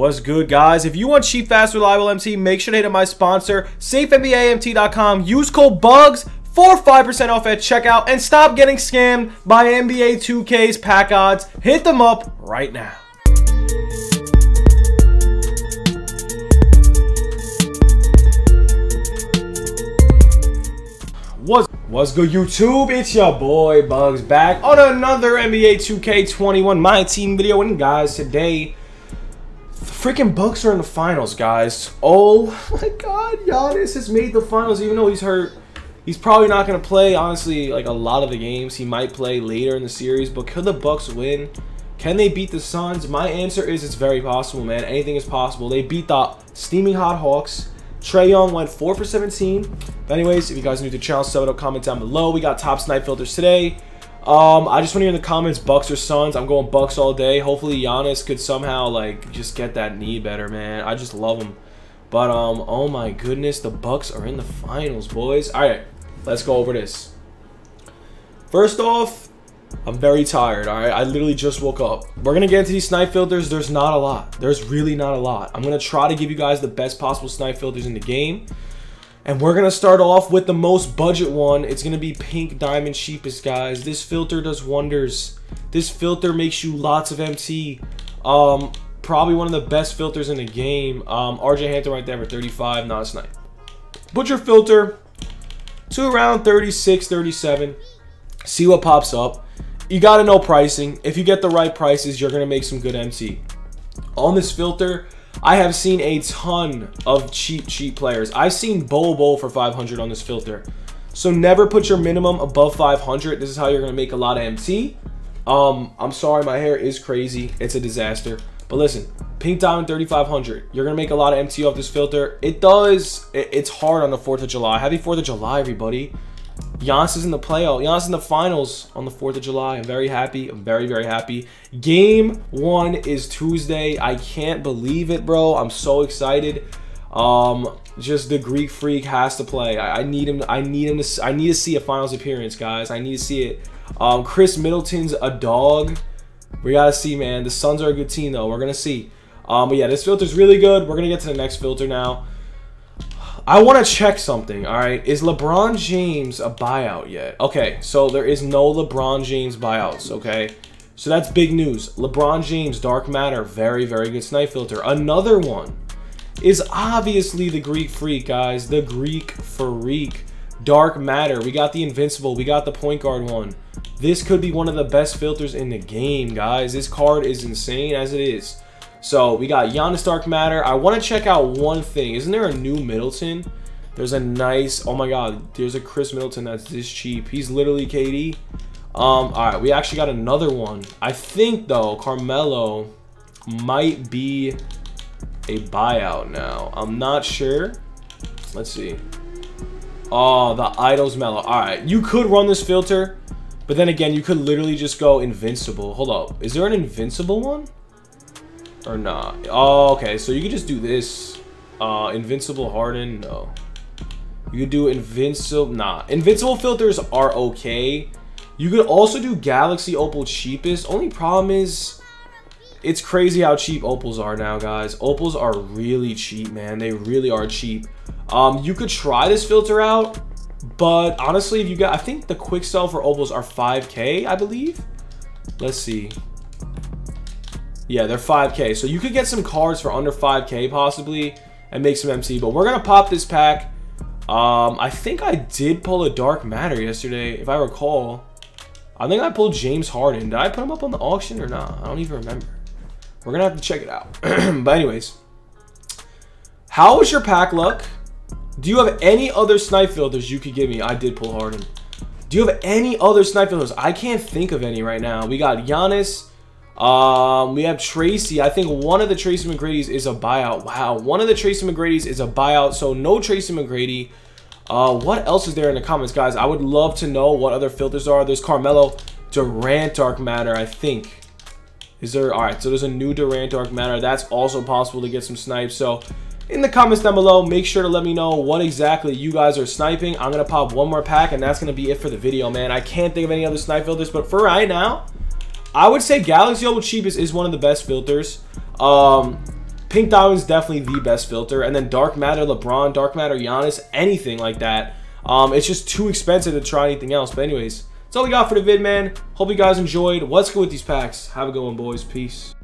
What's good, guys? If you want cheap, fast, reliable MT, make sure to hit up my sponsor, SafeNBAMT.com. Use code BUGZ for 5% off at checkout and stop getting scammed by NBA 2K's pack odds. Hit them up right now. What's, what's good, YouTube? It's your boy Bugz back on another NBA 2K21 My Team video. And guys, today, freaking Bucks are in the finals, guys. Oh my God, Giannis has made the finals even though he's hurt. He's probably not going to play, honestly, like a lot of the games. He might play later in the series, but could the Bucks win? Can they beat the Suns? My answer is it's very possible, man. Anything is possible. They beat the steaming hot Hawks. Trae Young went 4 for 17. But anyways, if you guys are new to the channel, sub it up, comment down below. We got top snipe filters today. Um, I just want to hear in the comments, Bucks or Suns. I'm going Bucks all day. Hopefully Giannis could somehow, like, just get that knee better, man. I just love him. But, um, oh my goodness, the Bucks are in the finals, boys. All right, let's go over this. First off, I'm very tired, alright? I literally just woke up. We're going to get into these snipe filters. There's not a lot. There's really not a lot. I'm going to try to give you guys the best possible snipe filters in the game. And we're going to start off with the most budget one. It's going to be Pink Diamond Cheapest, guys. This filter does wonders. This filter makes you lots of MT. Um, probably one of the best filters in the game. Um, RJ Hampton right there for 35, not a snipe. Butcher filter to around 36, 37. See what pops up you got to know pricing. If you get the right prices, you're going to make some good MT. On this filter, I have seen a ton of cheap, cheap players. I've seen Bol Bol for 500 on this filter. So never put your minimum above 500. This is how you're going to make a lot of MT. Um, I'm sorry, my hair is crazy. It's a disaster. But listen, Pink Diamond 3500. You're going to make a lot of MT off this filter. It does. It's hard on the 4th of July. Happy 4th of July, everybody. Giannis is in the playoff. Giannis in the finals on the 4th of July. I'm very happy. I'm very, very happy. Game one is Tuesday. I can't believe it, bro. I'm so excited. Um, just the Greek Freak has to play. I, I need him. I need him to. I need to see a finals appearance, guys. I need to see it. Um, Khris Middleton's a dog. We gotta see, man. The Suns are a good team, though. We're gonna see. Um, but yeah, this filter's really good. We're gonna get to the next filter now. I want to check something, all right? Is LeBron James a buyout yet? Okay, so there is no LeBron James buyouts, okay? So that's big news. LeBron James, Dark Matter, very, very good snipe filter. Another one is obviously the Greek Freak, guys. The Greek Freak. Dark Matter. We got the Invincible. We got the Point Guard one. This could be one of the best filters in the game, guys. This card is insane as it is. So we got Giannis Dark Matter. I want to check out one thing. Isn't there a new Middleton? There's a nice, oh my god, there's a Khris Middleton that's this cheap. He's literally KD. Um, all right, we actually got another one. I think though, Carmelo might be a buyout now. I'm not sure. Let's see. Oh, the Idols Melo. All right, you could run this filter, but then again, you could literally just go Invincible. Hold up, is there an Invincible one? Or not? Oh, okay. So you could just do this. Uh, Invincible Harden? No. You could do Invincible... Nah. Invincible filters are okay. You could also do Galaxy Opal cheapest. Only problem is... It's crazy how cheap opals are now, guys. Opals are really cheap, man. They really are cheap. Um, you could try this filter out, but honestly, if you got, I think the quick sell for opals are 5k, I believe. Let's see. Yeah, they're 5k. So you could get some cards for under 5k possibly and make some MT. But we're going to pop this pack. Um, I think I did pull a Dark Matter yesterday, if I recall. I think I pulled James Harden. Did I put him up on the auction or not? I don't even remember. We're going to have to check it out. but anyways. How was your pack luck? Do you have any other snipe filters you could give me? I did pull Harden. Do you have any other snipe filters? I can't think of any right now. We got Giannis. Um, we have Tracy. I think one of the Tracy McGrady's is a buyout. Wow, one of the Tracy McGrady's is a buyout. So no Tracy McGrady. Uh, what else is there in the comments, guys? I would love to know what other filters are. There's Carmelo Durant Dark Matter, I think. Is there? All right, so there's a new Durant Dark Matter. That's also possible to get some snipes. So in the comments down below, make sure to let me know what exactly you guys are sniping. I'm going to pop one more pack, and that's going to be it for the video, man. I can't think of any other snipe filters, but for right now, I would say Galaxy Opal Cheapest is one of the best filters. Um, Pink Diamond is definitely the best filter. And then Dark Matter LeBron, Dark Matter Giannis, anything like that. Um, it's just too expensive to try anything else. But anyways, that's all we got for the vid, man. Hope you guys enjoyed. Let's go with these packs. Have a good one, boys. Peace.